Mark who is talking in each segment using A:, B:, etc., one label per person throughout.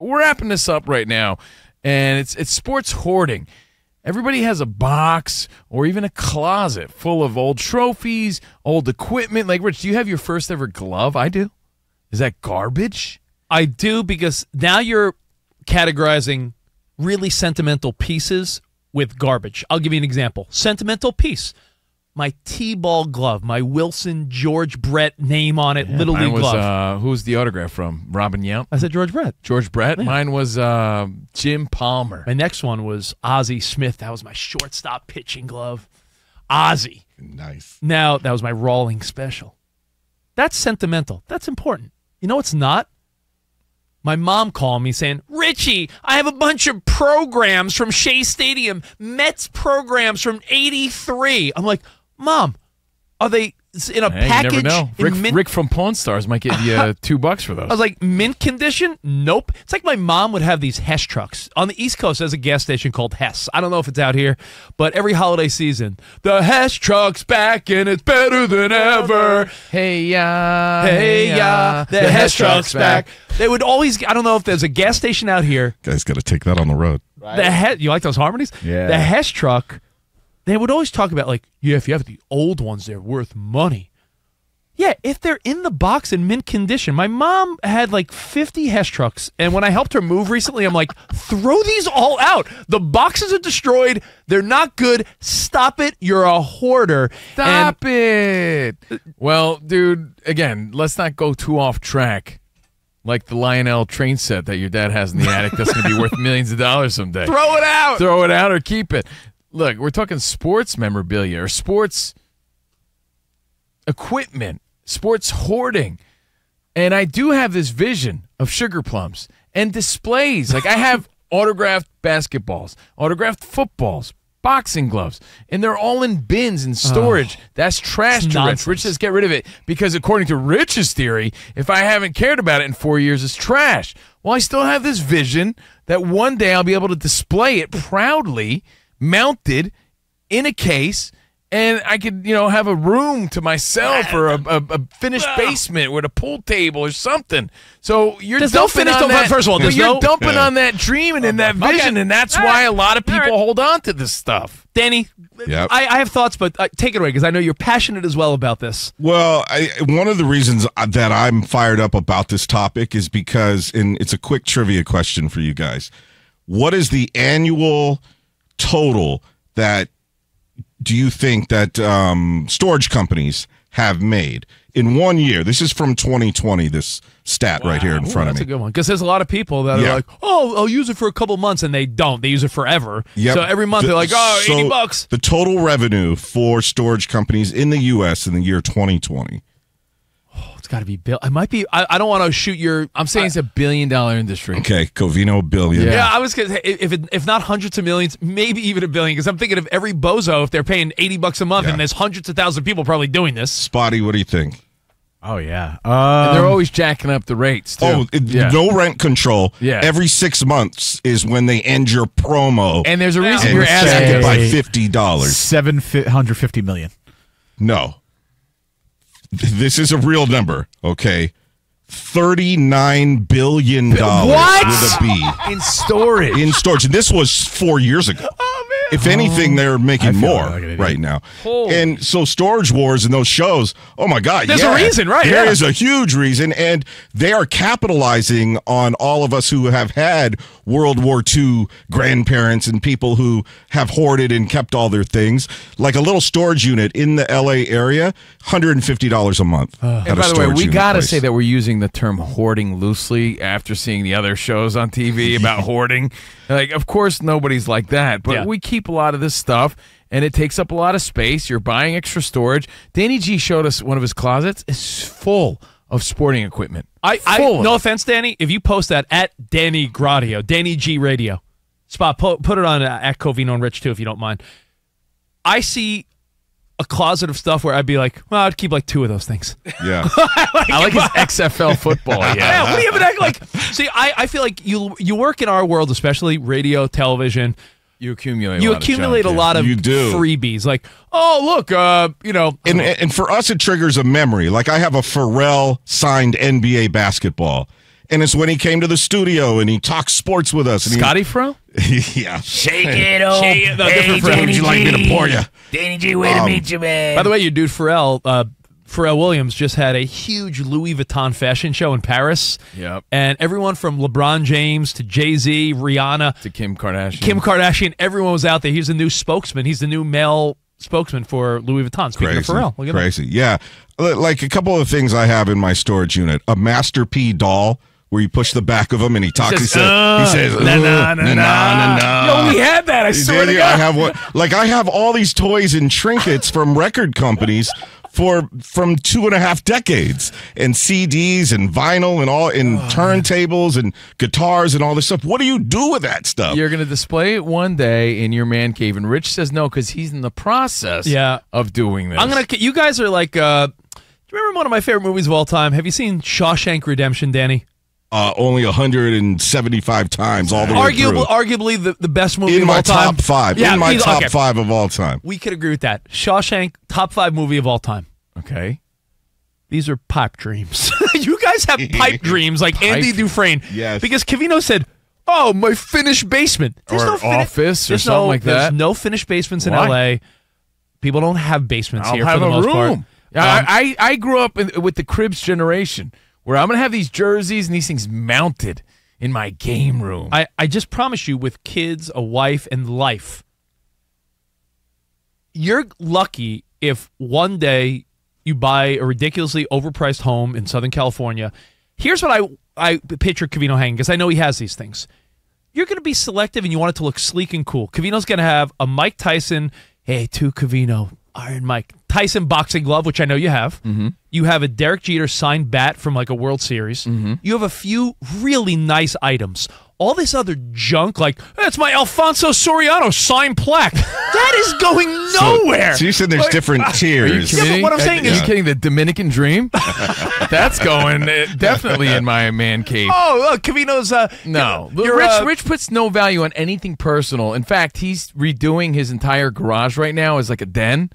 A: we're wrapping this up right now, and it's it's sports hoarding. Everybody has a box or even a closet full of old trophies, old equipment. Like Rich, do you have your first ever glove? I do. Is that garbage?
B: I do because now you're categorizing really sentimental pieces with garbage. I'll give you an example. Sentimental piece. My T-ball glove, my Wilson George Brett name on it, little
A: Mine
B: league
A: was
B: glove.
A: uh, who's the autograph from? Robin Yount,
B: I said George Brett.
A: George Brett. Mine was uh, Jim Palmer.
B: My next one was Ozzie Smith. That was my shortstop pitching glove. Ozzie.
C: Nice.
B: Now that was my Rawling special. That's sentimental. That's important. You know what's not? My mom called me saying, Richie, I have a bunch of programs from Shea Stadium, Mets programs from 83. I'm like, Mom, are they in a
A: Hey,
B: package?
A: you never know. Rick,
B: mint-
A: Rick from Pawn Stars might give you uh, two bucks for those.
B: I was like, mint condition? Nope. It's like my mom would have these Hess trucks. On the East Coast, there's a gas station called Hess. I don't know if it's out here, but every holiday season, the Hess truck's back and it's better than ever.
A: hey ya,
B: Hey, yeah, the, Hess truck's back. They would always, I don't know if there's a gas station out here.
C: Guys, got to take that on the road.
B: The Hess, you like those harmonies?
A: Yeah.
B: The Hess truck, they would always talk about, like, yeah, if you have the old ones, they're worth money. Yeah, if they're in the box in mint condition. My mom had like 50 Hess trucks, and when I helped her move recently, I'm like, throw these all out. The boxes are destroyed. They're not good. Stop it. You're a hoarder. And
A: Stop it. Well, dude, again, let's not go too off track. Like the Lionel train set that your dad has in the attic that's going to be worth millions of dollars someday.
B: throw it out.
A: Throw it out or keep it. Look, we're talking sports memorabilia or sports equipment, sports hoarding. And I do have this vision of sugar plums and displays. Like I have autographed basketballs, autographed footballs, boxing gloves, and they're all in bins in storage. That's trash to Rich.
B: nonsense.
A: Rich says get rid of it because according to Rich's theory, if I haven't cared about it in four years, it's trash. Well, I still have this vision that one day I'll be able to display it proudly, mounted in a case. And I could, you know, have a room to myself or a, a, a finished basement with a pool table or something. So you're
B: There's no
A: dumping
B: finished-
A: on that.
B: first of all,
A: but
B: there's
A: you're
B: no-
A: dumping on that dream and in that
B: Okay.
A: vision, and that's
B: All
A: why
B: right.
A: a lot of people
B: right.
A: hold on to this stuff.
B: Danny,
C: Yep.
B: I, I have thoughts, but uh, take it away because I know you're passionate as well about this.
C: Well, I, one of the reasons that I'm fired up about this topic is because, and it's a quick trivia question for you guys. What is the annual total that do you think that um, storage companies have made in one year? This is from 2020. This stat right here in
B: Ooh,
C: front of me.
B: that's a good one because there's a lot of people that
C: Yeah.
B: are like, "Oh, I'll use it for a couple months," and they don't. They use it forever.
C: Yep.
B: So every month
C: The-
B: they're like, "Oh,
C: so
B: 80 bucks."
C: The total revenue for storage companies in the U.S. in the year 2020.
B: It's got to be bill. I might be. I, I don't want to shoot your.
A: I'm saying it's a billion dollar industry.
C: Okay, Covino billion.
A: Yeah.
B: Yeah, I was gonna say if it, if not hundreds of millions, maybe even a billion. Because I'm thinking of every bozo if they're paying 80 bucks a month,
C: Yeah.
B: and there's hundreds of thousands of people probably doing this.
C: Spotty, what do you think?
D: Oh yeah.
A: And
D: Um,
A: they're always jacking up the rates too.
C: Oh, it-
A: yeah.
C: no rent control.
A: Yeah.
C: Every six months is when they end your promo.
A: And there's a reason
C: and
A: you're
C: stack
A: asking.
C: it by fifty dollars.
D: seven hundred fifty million.
C: No. Th- This is a real number, okay? Thirty-nine billion dollars with a B
A: in storage.
C: in storage. And this was four years ago. Oh, If anything, they're making more
D: like
C: right now.
A: Holy.
C: And so, Storage Wars and those shows, oh my God.
B: There's a reason, right,
C: There
B: yeah.
C: is a huge reason. And they are capitalizing on all of us who have had World War II grandparents and people who have hoarded and kept all their things. Like a little storage unit in the LA area, $150 a month. at
A: And
C: a
A: by the way, we got to say that we're using the term hoarding loosely after seeing the other shows on TV about hoarding. Like, of course, nobody's like that, but
B: Yeah.
A: we keep a lot of this stuff and it takes up a lot of space. You're buying extra storage. Danny G showed us one of his closets It's full of sporting equipment.
B: I, I no
A: it.
B: offense, Danny. If you post that at Danny Gradio, Danny G Radio, spot put, put it on uh, at Covino and Rich too, if you don't mind. I see a closet of stuff where I'd be like, well, I'd keep like two of those things.
C: Yeah.
A: I like his XFL football.
B: Yeah,
A: Yeah.
B: what do you even like? See, I, I feel like you you work in our world, especially radio, television.
A: You accumulate.
B: You
A: a lot
B: accumulate
A: of
B: a
A: junk,
B: lot of
C: You do.
B: freebies. Like, oh look, uh, you know,
C: and and for us it triggers a memory like i have a pharrell signed nba basketball and it's when he came to the studio and he talked sports with us. And he-
A: Scotty Fro?
C: yeah.
E: Shake it up.
B: Shake it- no,
E: hey,
B: different friend.
E: Danny
C: Would you like me to
E: G.
C: pour you?
E: Danny G, way to meet you, man.
B: By the way, your dude Pharrell, uh, Pharrell Williams just had a huge Louis Vuitton fashion show in Paris.
A: Yep.
B: And everyone from LeBron James to Jay Z, Rihanna,
A: To Kim Kardashian.
B: Kim Kardashian, everyone was out there. He's the new spokesman. He's the new male spokesman for Louis Vuitton. Speaking
C: Crazy.
B: of Pharrell, look at that.
C: Crazy. Yeah. Like a couple of things I have in my storage unit a Master P doll where you push the back of him and he talks.
A: says,
C: he says,
A: "Uh,
C: he says,
A: na, na,
C: "Uh,
A: na, na."
C: na."
A: Yo, we had that. I swear to God.
C: I have what? Like I have all these toys and trinkets from record companies for from two and a half decades, and CDs and vinyl and all, and
A: Oh,
C: turntables and guitars and all this stuff. What do you do with that stuff?
A: You're going to display it one day in your man cave, and Rich says no because he's in the process
B: Yeah.
A: of doing this.
B: I'm gonna. You guys are like. Uh, do you remember one of my favorite movies of all time? Have you seen Shawshank Redemption, Danny?
C: Uh, only 175 times all the way
B: Arguably,
C: through.
B: arguably the, the best movie
C: in
B: of
C: my
B: all time.
C: top five.
B: Yeah,
C: in my
B: either-
C: top
B: okay.
C: five of all time.
B: We could agree with that. Shawshank, top five movie of all time.
A: Okay.
B: These are pipe dreams. you guys have pipe dreams like Andy Dufresne.
C: Yes.
B: Because Covino said, "Oh, my finished basement There's
A: Or
B: no fini-
A: office or something
B: no,
A: like
B: There's no finished basements in
A: Why?
B: L.A. People don't have basements
A: I'll
B: here
A: have
B: for the
A: a
B: most
A: room.
B: part.
A: Yeah,
B: Um,
A: I, I I grew up in, with the Cribs generation where I'm going to have these jerseys and these things mounted in my game room.
B: I, I just promise you, with kids, a wife, and life, you're lucky if one day you buy a ridiculously overpriced home in Southern California. Here's what I I picture Covino hanging because I know he has these things. You're going to be selective and you want it to look sleek and cool. Covino's going to have a Mike Tyson, hey, to Cavino, Iron Mike Tyson boxing glove, which I know you have. Mm-hmm. You have a Derek Jeter signed bat from like a World Series.
A: Mm-hmm.
B: You have a few really nice items. All this other junk, like that's my Alfonso Soriano signed plaque, that is going nowhere.
C: So you said there's
B: Like,
C: different
A: Are you
C: tiers.
B: Yeah, but what I'm saying
A: Are
B: is-
A: you kidding? The Dominican Dream? That's going uh, definitely in my man cave.
B: Oh, look, Covino's. Uh,
A: No,
B: you're,
A: Rich.
B: uh,
A: Rich puts no value on anything personal. In fact, he's redoing his entire garage right now as like a den,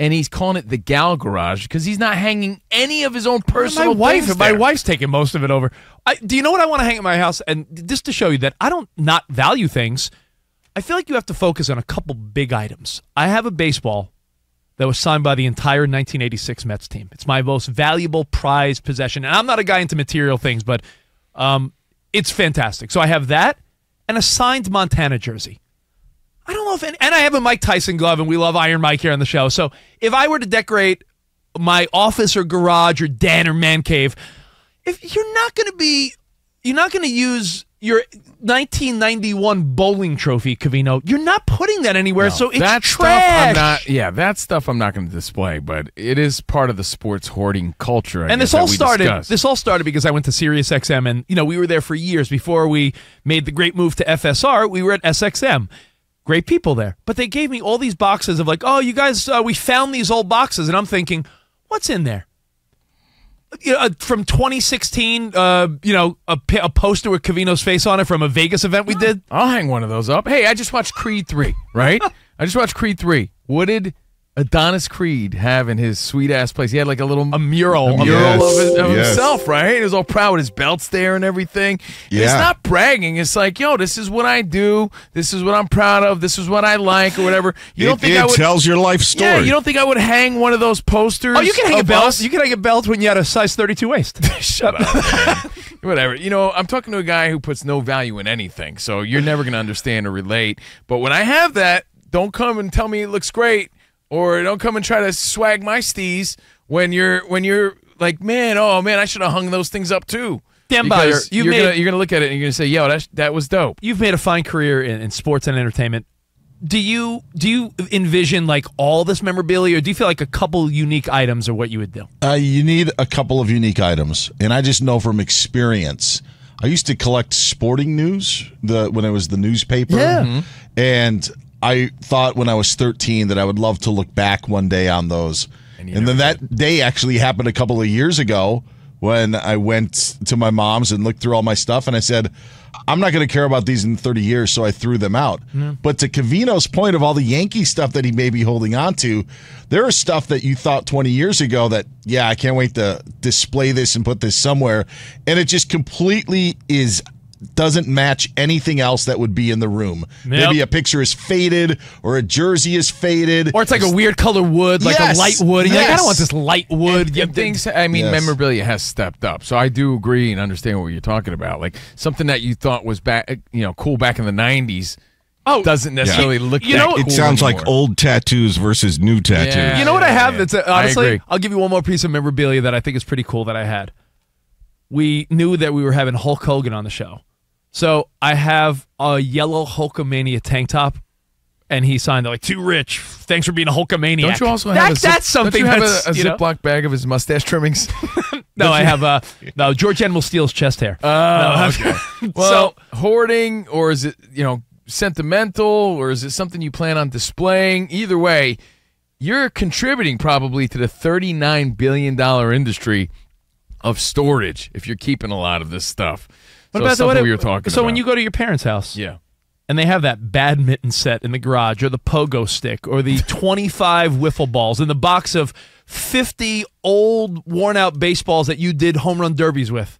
A: and he's calling it the Gal Garage because he's not hanging any of his own personal.
B: my
A: wife,
B: my wife's taking most of it over. I, do you know what I want to hang at my house? And just to show you that I don't not value things, I feel like you have to focus on a couple big items. I have a baseball that was signed by the entire 1986 Mets team. It's my most valuable prized possession, and I'm not a guy into material things, but um, it's fantastic. So I have that and a signed Montana jersey. I don't know if, any, and I have a Mike Tyson glove, and we love Iron Mike here on the show. So if I were to decorate my office or garage or den or man cave, if you're not going to be, you're not going to use your 1991 bowling trophy, Covino. You're not putting that anywhere, so it's
A: that
B: trash.
A: stuff I'm not. Yeah, that stuff I'm not going to display, but it is part of the sports hoarding culture. I
B: and
A: guess,
B: this all started.
A: discussed.
B: This all started because I went to Sirius XM, and you know we were there for years before we made the great move to FSR. We were at SXM. Great people there, but they gave me all these boxes of like, oh, you guys, uh, we found these old boxes, and I'm thinking, what's in there? You know, uh, from 2016, uh, you know, a, a poster with Covino's face on it from a Vegas event we did.
A: I'll hang one of those up. Hey, I just watched Creed 3, right? I just watched Creed 3. What did Adonis Creed have in his sweet ass place? He had like a little
B: A mural.
A: a mural
C: Yes,
A: of, his, of
C: yes.
A: himself, right? He was all proud with his belts there and everything. It's
C: Yeah.
A: not bragging. It's like, yo, this is what I do. This is what I'm proud of. This is what I like or whatever. You don't think
C: it
A: I would
C: tells your life story.
A: Yeah, you don't think I would hang one of those posters?
B: Oh, you can hang a belt.
A: us?
B: You can hang a belt when you had a size 32 waist.
A: Shut up. Whatever. You know, I'm talking to a guy who puts no value in anything, so you're never going to understand or relate. But when I have that, don't come and tell me it looks great, or don't come and try to swag my steez when you're when you're like, man, oh man, I should have hung those things up too.
B: Dan
A: Because
B: Beyer, you
A: you're
B: made-
A: gonna you're gonna look at it and you're gonna say, yo, that that was dope.
B: You've made a fine career in, in sports and entertainment. Do you do you envision like all this memorabilia, or do you feel like a couple unique items are what you would do?
F: Uh, you need a couple of unique items, and I just know from experience. I used to collect sporting news the when it was the newspaper,
B: Yeah.
A: Mm-hmm.
F: and I thought when I was 13 that I would love to look back one day on those. And,
A: you
F: then
A: never
F: that day actually happened a couple of years ago when I went to my mom's and looked through all my stuff, and I said, I'm not going to care about these in 30 years, so I threw them out. Hmm. But to Covino's point of all the Yankee stuff that he may be holding on to, there is stuff that you thought 20 years ago that, yeah, I can't wait to display this and put this somewhere. And it just completely is doesn't match anything else that would be in the room. Maybe a picture is faded or a jersey is faded.
B: Or it's like a weird color wood, like
F: Yes.
B: a light wood. And you're like, I
F: Yes.
B: don't want this light wood.
A: And things, I mean,
F: Yes.
A: memorabilia has stepped up. So I do agree and understand what you're talking about. Like something that you thought was back, you know, cool back in the '90s.
B: Oh,
A: doesn't necessarily look.
B: you
A: that
B: know-
A: cool
C: It sounds like old tattoos versus new tattoos.
A: Yeah.
B: You know what I have?
A: yeah.
B: That's
A: I
B: honestly. I'll give you one more piece of memorabilia that I think is pretty cool that I had. We knew that we were having Hulk Hogan on the show, so I have a yellow Hulkamania tank top, and he signed it like too rich. Thanks for being a Hulkamaniac.
A: Don't you also
B: That-
A: have a zip,
B: that's something
A: Don't you have a, a
B: you know?
A: Ziploc bag of his mustache trimmings?
B: No, I have uh no George Animal Steele's chest hair.
A: Oh, okay.
B: so
A: Well, hoarding, or is it you know sentimental, or is it something you plan on displaying? Either way, you're contributing probably to the thirty-nine billion dollar industry of storage if you're keeping a lot of this stuff.
B: what
A: so
B: about the what,
A: we were talking
B: So
A: about.
B: when you go to your parents' house,
A: yeah.
B: and they have that badminton set in the garage or the pogo stick or the 25 wiffle balls and the box of 50 old worn out baseballs that you did home run derbies with.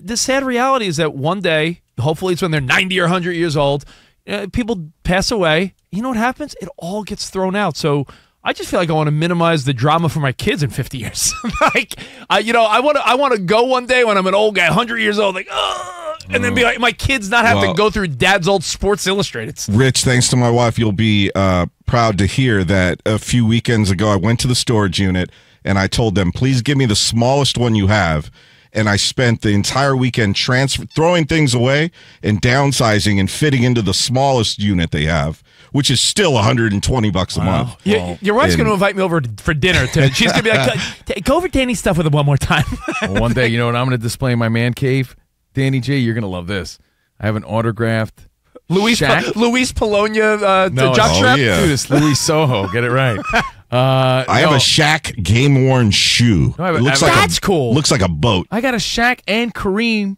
B: The sad reality is that one day, hopefully it's when they're 90 or 100 years old, uh, people pass away. You know what happens? It all gets thrown out. So I just feel like I want to minimize the drama for my kids in 50 years. like, I, you know, I want to I want to go one day when I'm an old guy, 100 years old, like, Ugh, and then be like, my kids not have
C: Well-
B: to go through dad's old Sports Illustrated.
C: Rich, thanks to my wife, you'll be uh, proud to hear that a few weekends ago I went to the storage unit and I told them, please give me the smallest one you have. And I spent the entire weekend transfer throwing things away and downsizing and fitting into the smallest unit they have, which is still 120 bucks a month.
B: Your, your wife's going to invite me over for dinner. To, she's going to be like, "Go- go over Danny's stuff with him one more time.
A: Well, one day, you know what I'm going to display in my man cave? Danny G, you're going to love this. I have an autographed
B: Luis,
A: Shaq.
B: Luis Polonia, uh,
A: No,
B: jock
C: oh,
B: strap.
C: yeah.
A: Dude, it's Louis Sojo. Get it right. Uh,
C: I have a Shaq game worn shoe.
A: No, have
C: looks like
B: a- That's
C: a,
B: cool.
C: Looks like a boat.
A: I got a Shaq and Kareem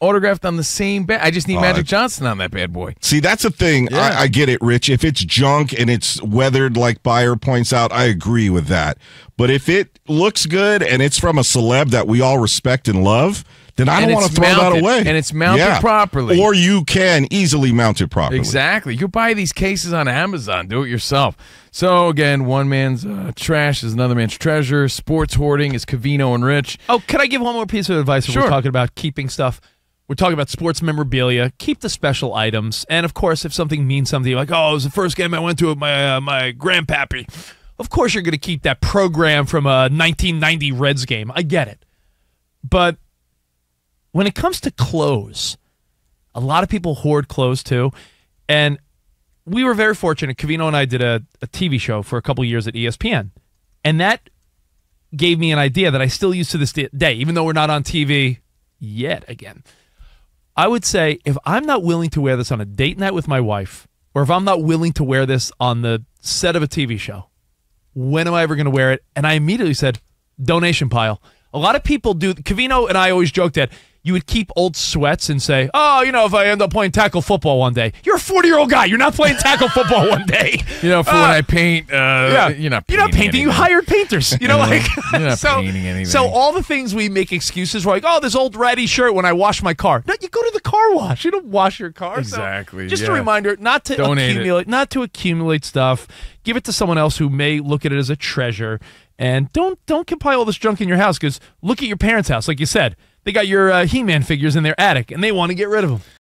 A: autographed on the same bed. I just need
C: Oh,
A: Magic Johnson on that bad boy.
C: See, that's a thing.
A: Yeah.
C: I, I get it, Rich. If it's junk and it's weathered, like Beyer points out, I agree with that. But if it looks good and it's from a celeb that we all respect and love, then I
A: And
C: don't want to throw that away.
A: and it's mounted properly.
C: Or you can easily mount it properly.
A: Exactly. You buy these cases on Amazon. Do it yourself. So again, one man's uh, trash is another man's treasure. Sports hoarding is Covino and Rich.
B: Oh, can I give one more piece of advice? If
A: Sure.
B: We're talking about keeping stuff. We're talking about sports memorabilia. Keep the special items, and of course, if something means something, like oh, it was the first game I went to with my uh, my grandpappy. Of course, you're going to keep that program from a 1990 Reds game. I get it, but when it comes to clothes, a lot of people hoard clothes too, and we were very fortunate. Covino and I did a, a TV show for a couple years at ESPN, and that gave me an idea that I still use to this day, even though we're not on TV yet again. I would say if I'm not willing to wear this on a date night with my wife, or if I'm not willing to wear this on the set of a TV show, when am I ever going to wear it? And I immediately said, donation pile. A lot of people do. Covino and I always joked that you would keep old sweats and say, oh, you know, if I end up playing tackle football one day, you're a 40 year old guy. You're not playing tackle football one day.
A: You know, for when
B: Uh,
A: I paint, uh,
B: yeah,
A: you're not
B: You're not painting. You hired painters. You know, like
A: You're not
B: so.
A: painting anything.
B: So all the things we make excuses for, like, oh, this old ratty shirt when I wash my car. No, you go to the car wash. You don't wash your car. So
A: Exactly,
B: just a reminder not to
A: Donate it.
B: accumulate, not to accumulate stuff. Give it to someone else who may look at it as a treasure. And don't don't compile all this junk in your house because look at your parents' house. Like you said, they got your uh, He-Man figures in their attic and they want to get rid of them.